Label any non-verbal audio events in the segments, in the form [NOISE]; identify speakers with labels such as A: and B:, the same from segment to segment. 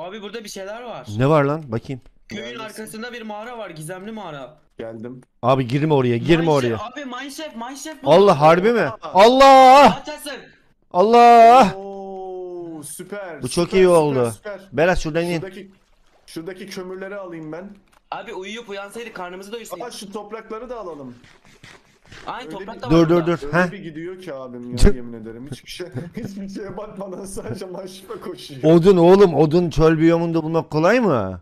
A: Abi burada bir şeyler var.
B: Ne var lan? Bakayım.
A: Köyün
C: Neredesin?
A: arkasında bir mağara var. Gizemli mağara.
C: Geldim.
B: Abi girme oraya, girme
A: Mineshaft-
B: oraya.
A: Abi Mineshaft, Mineshaft.
B: Allah harbi mi? Allah!
A: Atasın.
B: Allah!
C: Oo süper.
B: Bu çok
C: süper,
B: iyi
C: süper,
B: oldu.
C: Süper.
B: Berat şuradan in.
C: Şuradaki şuradaki kömürleri alayım ben.
A: Abi uyuyup uyansaydık karnımızı doyursaydık.
C: Aa şu toprakları da alalım.
A: Aynı
C: öyle
A: toprak
C: bir-
A: da var
B: Dur dur dur.
C: Öyle
B: Heh.
C: bir gidiyor ki abim ya yemin ederim. Hiçbir şey [LAUGHS] hiçbir şeye bakmadan sadece maşife koşuyor.
B: Odun oğlum, odun çöl biyomunda bulmak kolay mı?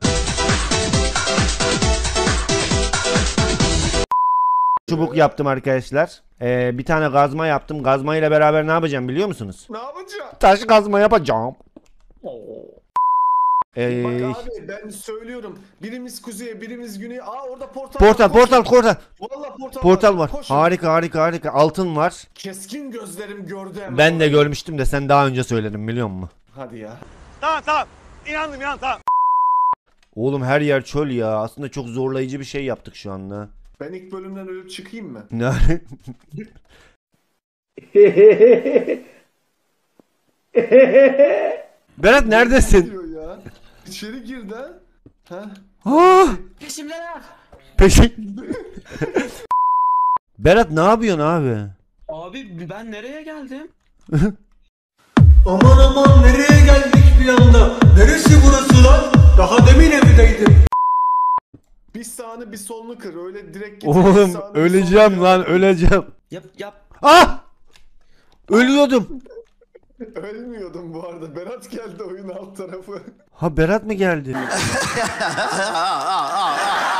B: Çubuk yaptım arkadaşlar. Ee, bir tane kazma yaptım. Kazma ile beraber ne yapacağım biliyor musunuz?
C: Ne yapacağım?
B: Taş kazma yapacağım. Ee,
C: Bak abi ben söylüyorum. Birimiz kuzeye, birimiz güneye. Aa orada portal
B: portal,
C: var.
B: Portal, portal.
C: Vallahi portal,
B: Portal var.
C: Koşun.
B: Harika, harika, harika. Altın var.
C: Keskin gözlerim gördü hemen.
B: Ben de görmüştüm de sen daha önce söyledin biliyor musun?
C: Hadi ya.
D: Tamam tamam. İnandım ya tamam.
B: Oğlum her yer çöl ya. Aslında çok zorlayıcı bir şey yaptık şu anda.
C: Ben ilk bölümden ölüp çıkayım mı?
B: Ne? [LAUGHS] Berat neredesin?
C: İçeri girdi ha. Ha?
B: Ah,
A: Peşimdeler.
B: peşin. [LAUGHS] Berat ne yapıyorsun abi?
A: Abi ben nereye geldim? [LAUGHS]
E: Aman aman nereye geldik bir anda? Neresi burası lan? Daha demin evdeydim.
C: Bir sağını bir solunu kır. Öyle direkt git. Bir
B: Oğlum
C: sağını, bir
B: öleceğim
C: solunu
B: lan öleceğim.
A: Yap yap.
B: Ah! Ölüyordum.
C: Ölmüyordum bu arada. Berat geldi oyun alt tarafı.
B: Ha Berat mı geldi? [LAUGHS]